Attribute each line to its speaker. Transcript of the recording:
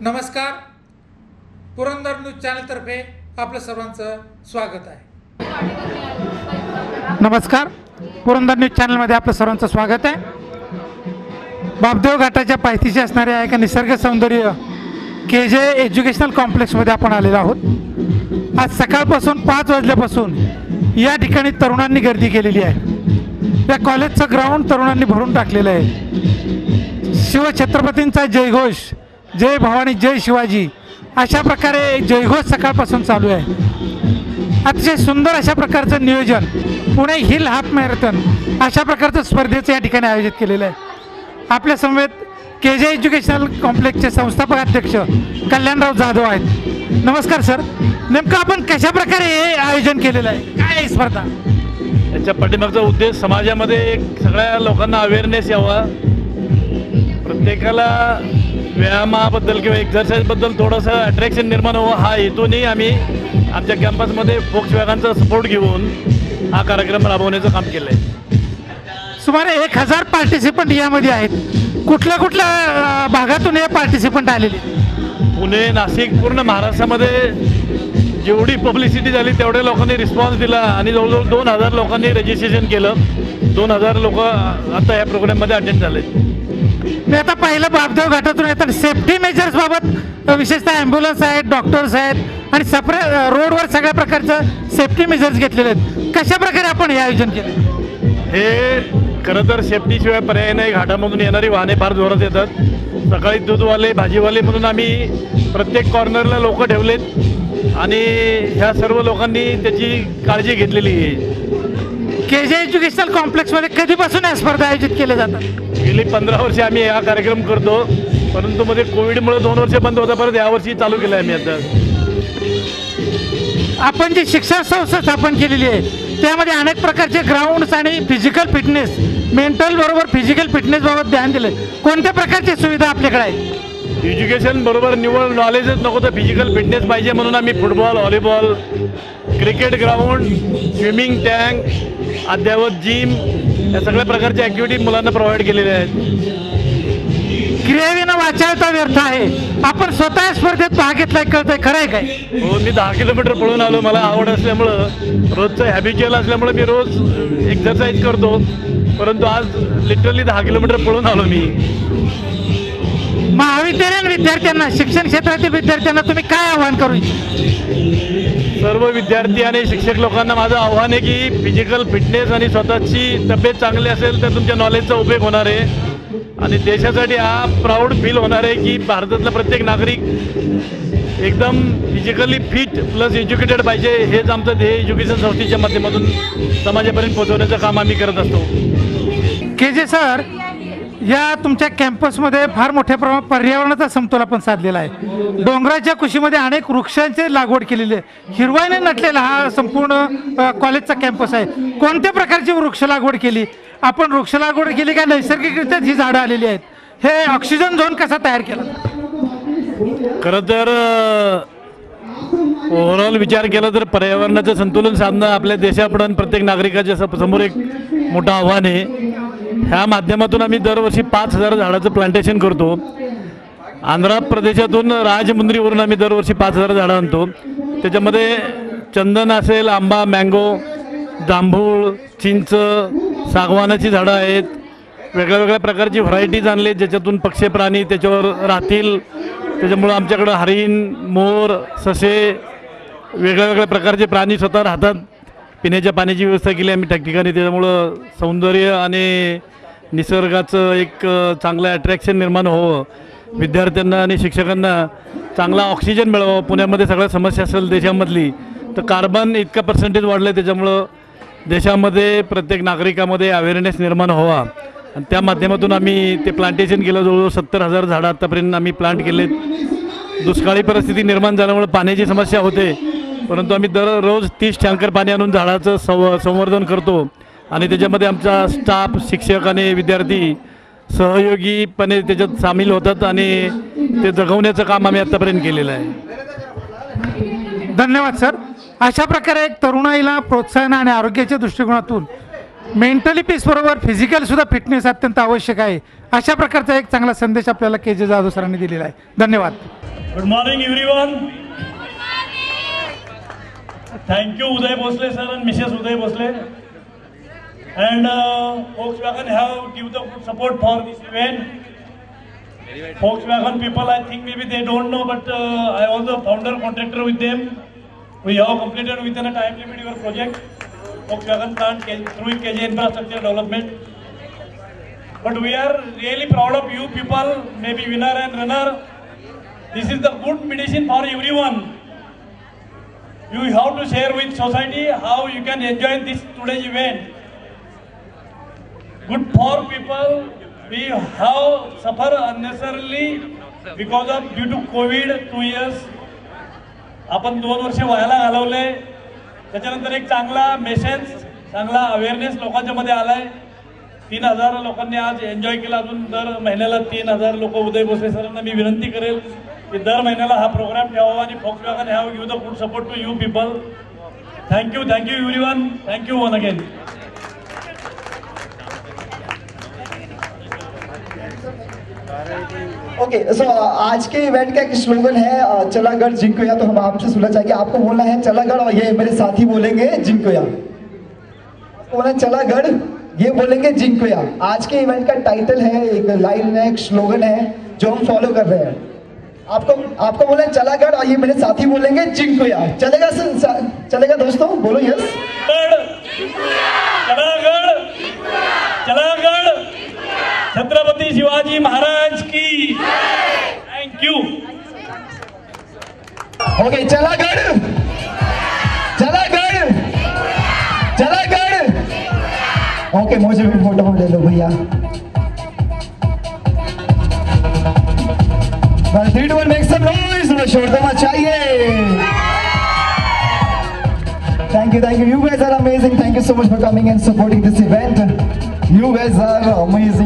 Speaker 1: नमस्कार पुरंदर न्यूज चॅनलतर्फे आपलं सर्वांचं स्वागत आहे नमस्कार पुरंदर न्यूज चॅनलमध्ये आपलं सर्वांचं स्वागत आहे बापदेव घाटाच्या पायथीशी असणाऱ्या एका निसर्ग सौंदर्य के जे एज्युकेशनल कॉम्प्लेक्समध्ये आपण आलेलो आहोत आज सकाळपासून पाच वाजल्यापासून या ठिकाणी तरुणांनी गर्दी केलेली आहे या कॉलेजचं ग्राउंड तरुणांनी भरून टाकलेलं आहे शिवछत्रपतींचा जयघोष जय भवानी जय शिवाजी अशा प्रकारे जयघोष सकाळपासून चालू आहे अतिशय सुंदर अशा प्रकारचं नियोजन पुणे हिल हाफ मॅरेथॉन अशा प्रकारचं स्पर्धेचं या ठिकाणी आयोजित केलेलं आहे आपल्या समवेत के जे एज्युकेशनल कॉम्प्लेक्सचे संस्थापक अध्यक्ष कल्याणराव जाधव आहेत नमस्कार सर नेमकं आपण कशा प्रकारे हे आयोजन केलेलं आहे काय स्पर्धा
Speaker 2: याच्या पाठीमागचा उद्देश समाजामध्ये एक सगळ्या लोकांना अवेअरनेस यावा प्रत्येकाला व्यायामाबद्दल किंवा एक्झरसाईजबद्दल थोडंसं अट्रॅक्शन निर्माण व्हावं हा हेतूनही आम्ही आमच्या कॅम्पसमध्ये फोक्स वॅगांचा सपोर्ट घेऊन हा कार्यक्रम राबवण्याचं काम केलं आहे
Speaker 1: सुमारे एक हजार पार्टिसिपंट यामध्ये आहेत कुठल्या कुठल्या भागातून हे पार्टिसिपंट आलेले
Speaker 2: पुणे नाशिक पूर्ण महाराष्ट्रामध्ये जेवढी पब्लिसिटी झाली तेवढ्या लोकांनी रिस्पॉन्स दिला आणि जवळजवळ दोन हजार लोकांनी रजिस्ट्रेशन केलं दोन हजार लोक आता या प्रोग्राममध्ये अटेंड झाले
Speaker 1: मी आता पहिलं बापदेव घाटातून येतात सेफ्टी बाबत विशेषतः ॲम्ब्युलन्स आहेत डॉक्टर्स आहेत आणि सप्रे रोडवर सगळ्या प्रकारचं सेफ्टी मेजर्स घेतलेले आहेत कशा प्रकारे आपण हे आयोजन केलं
Speaker 2: हे खरं तर सेफ्टीशिवाय पर्याय नाही घाटामधून येणारी वाहने फार जोरात येतात सकाळी दूधवाले भाजीवाले म्हणून आम्ही प्रत्येक कॉर्नरला लोक ठेवलेत आणि ह्या सर्व लोकांनी त्याची काळजी घेतलेली आहे
Speaker 1: के जे एज्युकेशनल कॉम्प्लेक्समध्ये कधीपासून या स्पर्धा आयोजित केल्या जातात
Speaker 2: गेली पंधरा वर्षे आम्ही हा कार्यक्रम करतो परंतु मध्ये कोविडमुळे दोन वर्ष बंद होता परत यावर्षी चालू केलं आहे आम्ही आता
Speaker 1: आपण जी शिक्षण संस्था स्थापन केलेली आहे त्यामध्ये अनेक प्रकारचे ग्राउंड्स आणि फिजिकल फिटनेस मेंटल बरोबर फिजिकल फिटनेस बाबत ध्यान दिलं कोणत्या प्रकारची सुविधा आपल्याकडे आहे
Speaker 2: एज्युकेशन बरोबर निवड नॉलेजच नको तर फिजिकल फिटनेस पाहिजे म्हणून आम्ही football volleyball cricket ground swimming tank अद्यावत जिम या सगळ्या प्रकारच्या ऍक्टिव्हिटी मुलांना प्रोव्हाइड केलेल्या आहेत
Speaker 1: क्रियाविना वाचायचा व्यर्थ आहे आपण स्वतः स्पर्धेत भाग घेतलाय कळतंय खरं आहे काय
Speaker 2: हो मी दहा किलोमीटर पळून आलो मला आवड असल्यामुळं रोजचं हॅबिच्युअल असल्यामुळं मी रोज एक्सरसाइज करतो परंतु आज लिटरली दहा किलोमीटर पळून आलो मी
Speaker 1: महाविद्यालयीन विद्यार्थ्यांना शिक्षण क्षेत्रातील विद्यार्थ्यांना तुम्ही काय आव्हान करू
Speaker 2: सर्व विद्यार्थी आणि शिक्षक लोकांना माझं आव्हान आहे की फिजिकल फिटनेस आणि स्वतःची तब्येत चांगली असेल तर तुमच्या नॉलेजचा उपयोग होणार आहे आणि देशासाठी हा प्राऊड फील होणार आहे की भारतातला प्रत्येक नागरिक एकदम फिजिकली फिट प्लस एज्युकेटेड पाहिजे हेच आमचं ध्येय एज्युकेशन संस्थेच्या माध्यमातून समाजापर्यंत पोहोचवण्याचं काम आम्ही करत असतो
Speaker 1: के जे सर या तुमच्या कॅम्पसमध्ये फार मोठ्या प्रमाणात पर्यावरणाचा समतोल आपण साधलेला आहे डोंगराच्या कुशीमध्ये अनेक वृक्षांची लागवड केलेली आहे हिरवाईने नटलेला हा संपूर्ण कॉलेजचा कॅम्पस आहे कोणत्या प्रकारची वृक्ष लागवड केली आपण वृक्ष लागवड केली का नैसर्गिकरित्याच ही झाडं आलेली आहेत हे ऑक्सिजन झोन कसा तयार केला
Speaker 2: खरं तर ओव्हरऑल विचार केला तर पर्यावरणाचं संतुलन साधणं आपल्या देशापुढं प्रत्येक नागरिकाच्या समोर एक मोठं आव्हान आहे ह्या माध्यमातून आम्ही दरवर्षी पाच हजार झाडाचं प्लांटेशन करतो आंध्र प्रदेशातून राजमुंद्रीवरून आम्ही दरवर्षी पाच हजार झाडं आणतो त्याच्यामध्ये चंदन असेल आंबा मँगो जांभूळ चिंच सागवानाची झाडं आहेत वेगळ्या वेगळ्या प्रकारची व्हरायटीज आणली ज्याच्यातून पक्षी प्राणी त्याच्यावर राहतील त्याच्यामुळं आमच्याकडं हरिण मोर ससे वेगळ्या वेगळ्या प्रकारचे प्राणी स्वतः राहतात पिण्याच्या पाण्याची व्यवस्था केली आम्ही ठिकठिकाणी त्याच्यामुळं सौंदर्य आणि निसर्गाचं एक चांगलं ॲट्रॅक्शन निर्माण व्हावं विद्यार्थ्यांना आणि शिक्षकांना चांगला ऑक्सिजन मिळावं पुण्यामध्ये सगळ्या समस्या असेल देशामधली तर कार्बन इतका पर्सेंटेज वाढलं आहे त्याच्यामुळं देशामध्ये प्रत्येक नागरिकामध्ये अवेअरनेस निर्माण व्हावा आणि त्या माध्यमातून आम्ही ते प्लांटेशन केलं जवळजवळ सत्तर हजार झाडं आत्तापर्यंत आम्ही प्लांट केलेत दुष्काळी परिस्थिती निर्माण झाल्यामुळे पाण्याची समस्या होते परंतु आम्ही दररोज तीस टँकर पाणी आणून झाडाचं संव संवर्धन करतो आणि त्याच्यामध्ये आमचा स्टाफ शिक्षक आणि विद्यार्थी सहयोगीपणे त्याच्यात सामील होतात आणि ते जगवण्याचं काम आम्ही आत्तापर्यंत केलेलं आहे
Speaker 1: धन्यवाद सर अशा प्रकारे एक तरुणाईला प्रोत्साहन आणि आरोग्याच्या दृष्टिकोनातून मेंटली पीसबरोबर फिजिकलसुद्धा फिटनेस अत्यंत आवश्यक आहे अशा प्रकारचा एक चांगला संदेश आपल्याला के जे जाधव सरांनी दिलेला आहे धन्यवाद
Speaker 2: good morning every Thank you Uday Bhosle sir and Mrs. Uday Bhosle and Volkswagen uh, have given the support for this event. Volkswagen people, I think maybe they don't know, but uh, I was the founder contractor with them. We have completed within a time limit your project, Volkswagen plant through KJ Infrastructure Development. But we are really proud of you people, maybe winner and runner. This is the good medicine for everyone. you have to share with society how you can enjoy this today's event. Good for people, we have suffered unnecessarily because of due to COVID two years. आपण दोन वर्ष व्हायला घालवले त्याच्यानंतर एक चांगला message चांगला awareness लोकांच्या मध्ये आलाय तीन हजार लोकांनी आज एन्जॉय केला अजून दर महिन्याला तीन हजार लोक उदय भोसले सरांना मी विनंती करेल कि दर महिन्याला हा प्रोग्राम ठेवावा Volkswagen have give the good support to you people thank you thank you every one thank you one
Speaker 3: again okay okay, so so, uh, आज के इवेंट का एक स्लोगन है uh, चलागढ़ जिंकोया तो हम आपसे सुनना चाहिए आपको बोलना है चलागढ़ और ये मेरे साथी बोलेंगे जिंकोया बोलना चलागढ़ ये बोलेंगे जिंकोया आज के इवेंट का टाइटल है एक लाइन है एक स्लोगन है जो हम फॉलो कर रहे हैं आपको आपको बोले चला गढ़ और ये मेरे साथी बोलेंगे चिंकू यार चलेगा चलेगा दोस्तों बोलो यस
Speaker 2: छत्रपति शिवाजी महाराज की थैंक यू
Speaker 3: ओके गढ़ चला गढ़ ओके मुझे भी फोटो ले लो भैया Well, three to one, make some noise. थोड़ा शोर तो मचाइए. Thank you, thank you. You guys are amazing. Thank you so much for coming and supporting this event. You guys are amazing.